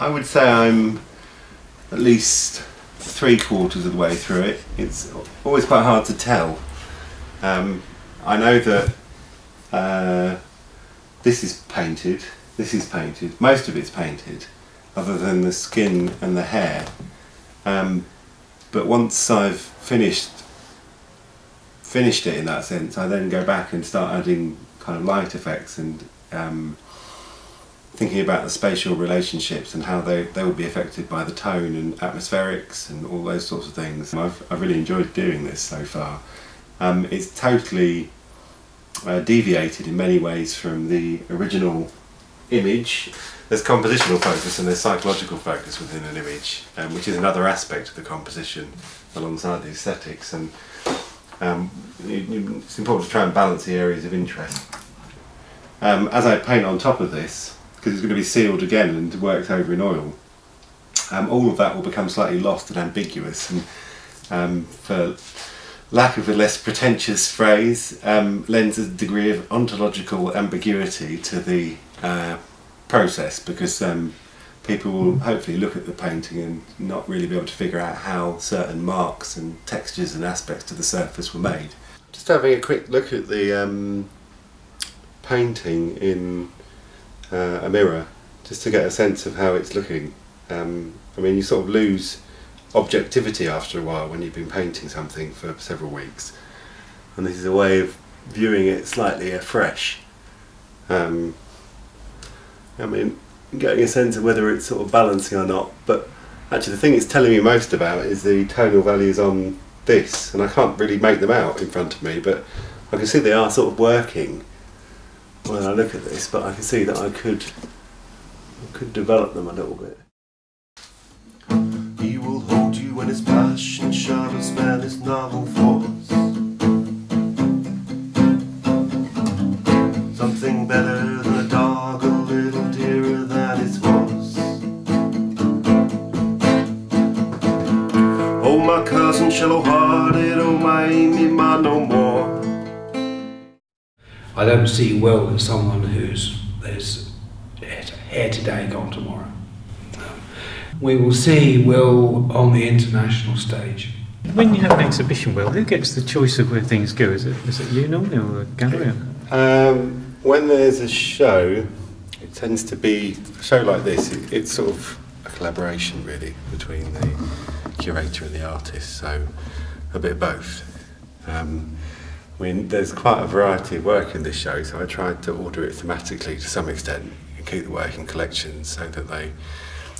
I would say I'm at least three quarters of the way through it. It's always quite hard to tell. Um, I know that uh, this is painted, this is painted, most of it's painted, other than the skin and the hair. Um, but once I've finished finished it in that sense, I then go back and start adding kind of light effects and um, thinking about the spatial relationships and how they, they would be affected by the tone and atmospherics and all those sorts of things. I've, I've really enjoyed doing this so far. Um, it's totally uh, deviated in many ways from the original image. There's compositional focus and there's psychological focus within an image, um, which is another aspect of the composition alongside the aesthetics. And um, it's important to try and balance the areas of interest. Um, as I paint on top of this, because it's going to be sealed again and worked over in oil, um, all of that will become slightly lost and ambiguous. And um, for lack of a less pretentious phrase, um, lends a degree of ontological ambiguity to the uh, process because um, people will hopefully look at the painting and not really be able to figure out how certain marks and textures and aspects to the surface were made. Just having a quick look at the um, painting in uh, a mirror just to get a sense of how it's looking. Um, I mean, you sort of lose objectivity after a while when you've been painting something for several weeks, and this is a way of viewing it slightly afresh. Um, I mean, getting a sense of whether it's sort of balancing or not. But actually, the thing it's telling me most about is the tonal values on this, and I can't really make them out in front of me, but I can see they are sort of working when I look at this. But I can see that I could I could develop them a little bit. He will hold you when his passion shall spell his novel force. Something better than a dog, a little dearer than its was. Oh, my cousin, shallow hearted, oh, my Amy, my no more. I don't see Will as someone who's there's here today, gone tomorrow. Um, we will see Will on the international stage. When you have an exhibition, Will, who gets the choice of where things go? Is it is it you normally or the gallery? Um, when there's a show, it tends to be a show like this. It, it's sort of a collaboration really between the curator and the artist. So a bit of both. Um, I mean, there's quite a variety of work in this show, so I tried to order it thematically to some extent and keep the work in collections so that they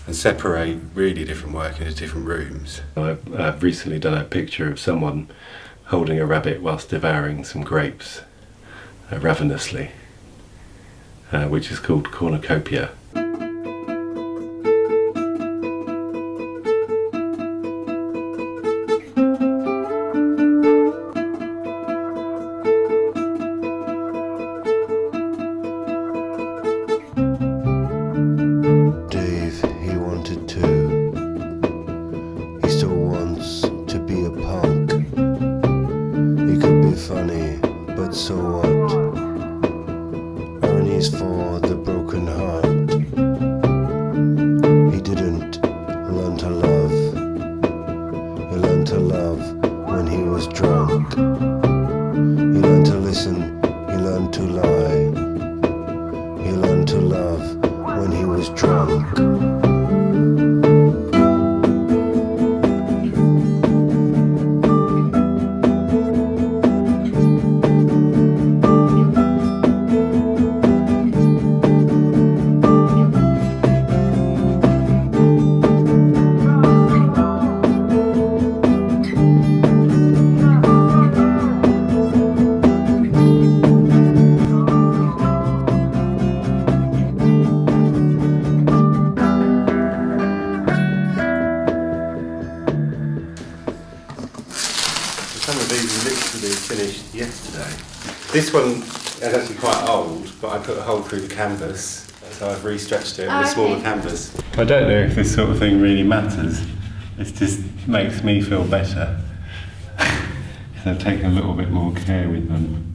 and separate really different work into different rooms. I've uh, recently done a picture of someone holding a rabbit whilst devouring some grapes uh, ravenously, uh, which is called cornucopia. Ernie's for the broken heart. He didn't learn to love. He learned to love when he was drunk. He learned to listen. He learned to lie. He learned to love when he was drunk. Literally finished yesterday. This one is actually quite old, but I put a hole through the canvas, so I've restretched it with a smaller Okay. canvas. I don't know if this sort of thing really matters. It just makes me feel better. I've taken a little bit more care with them.